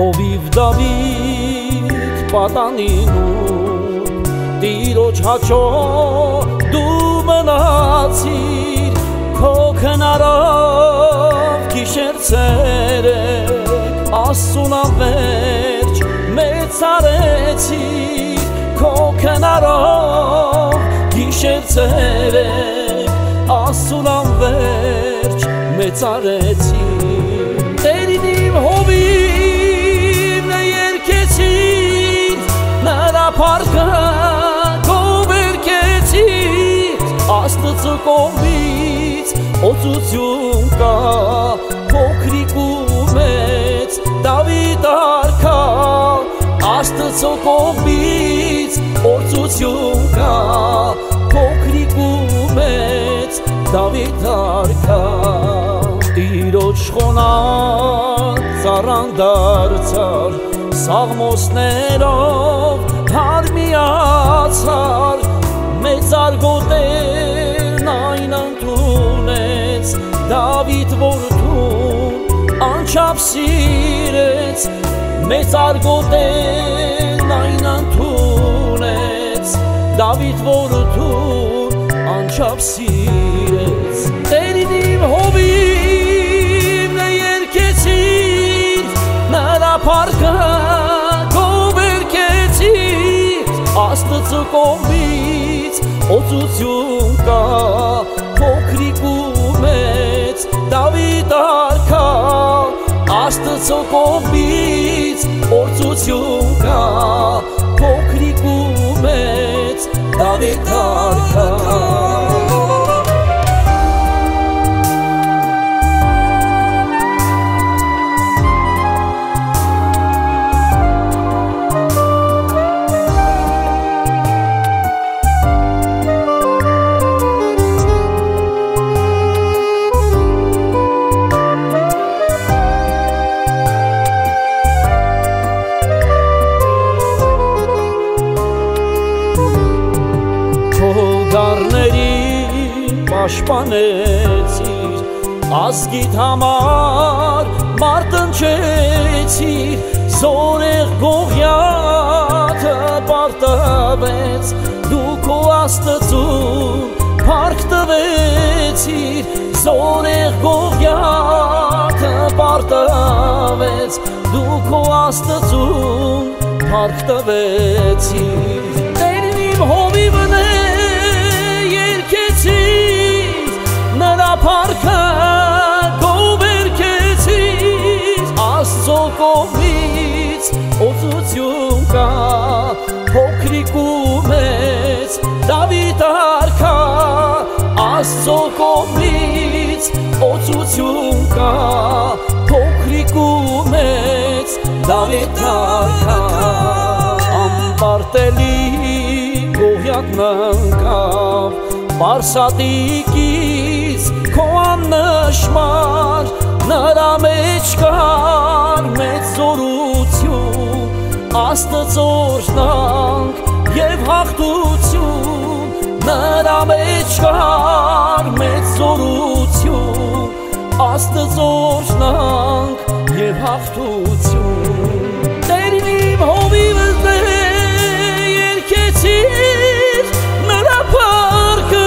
հովիվ Դավիթ պատանինու Տիրոջ հաչո դու մնացիր քո քնարով գիշեր ցերեկ ասուն ավերջ մեծ արեցի քո քնարով գիշեր ցերեկ ասուն փառքը գովերքեցիր աստծո կողմից օծություն կա փոքրիկ ու մեծ Դավիթ արքա աստծո կողմից օծություն կա փոքրիկ ու մեծ Դավիթ արքա Տիրոջ խոնան ծառան դարձար Սաղմոսներով սիրեց Մեծ արգոտերն այն ընդունեց Դավիթ որդուն անչապ սիրեց Տերին իմ հովիվն է երկեցիր Նրա պարկը գովերքեցիր Աստծո կողմից օծություն կա Փոքրիկ ու մեծ Դավիթ արքա Աստծո կողմից օծություն կա Փոքրիկ ու մեծ Դավիթ արքա Գարների պաշտպանեցիր ազգիդ համար մարտնչեցիր զորեղ գողյաթը պարտավեց դու քո աստծուն փառք տվեցիր զորեղ գողյաթը պարտավեց դու քո աստծուն փառք տվեցիր աստծո կողմից օծություն կա փոքրիկ ու մեծ Դավիթ արքա աստծո կողմից օծություն կա փոքրիկ ու մեծ Դավիթ արքա ամբարտելի գողյակն ընկավ Բարսատիկից քո աննշմար նրա մեջ կար Աստծո օրհնանք եւ հաղթություն նրա մեջ կար մեծ զորություն Աստծո օրհնանք եւ հաղթություն Տերին իմ հովիվս դե երկեցիր նրա փառքը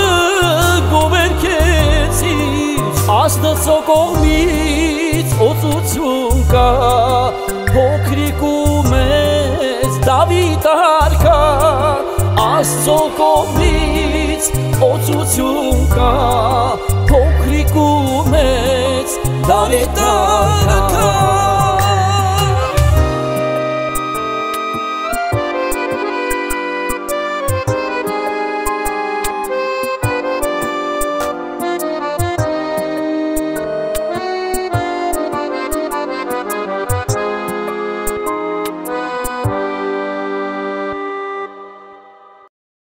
գովերքեցիր Աստծո կողմից օծություն կա փոքրիկ ու մեծ Դավիթ արքա Աստծո կողմից օծություն կա փոքրիկ ու մեծ Դավիթ արքա